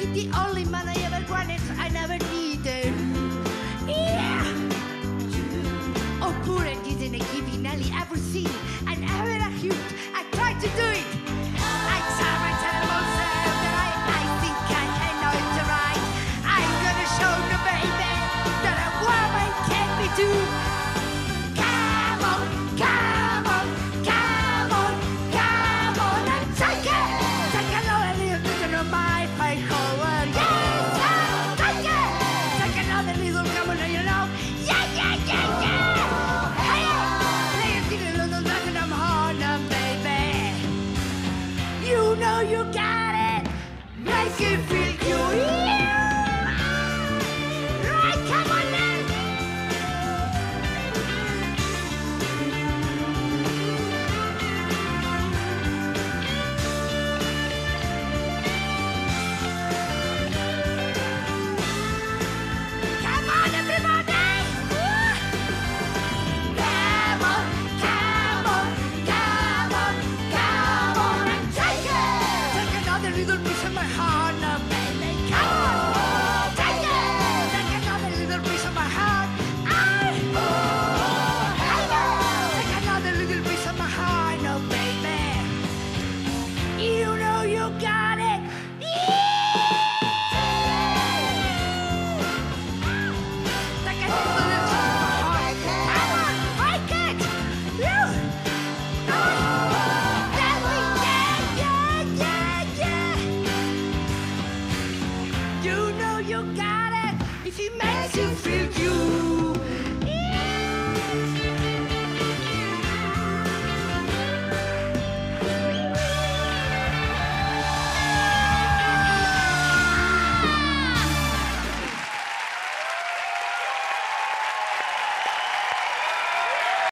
like the only man I ever wanted, I never did it. Yeah! Oh, poor and didn't give in nearly everything, and ever a hit, I tried to do it. I tell my terrible self that I, I think I, I know it right. I'm gonna show the baby that can be too. you got it. Make it feel. you got it if you make it.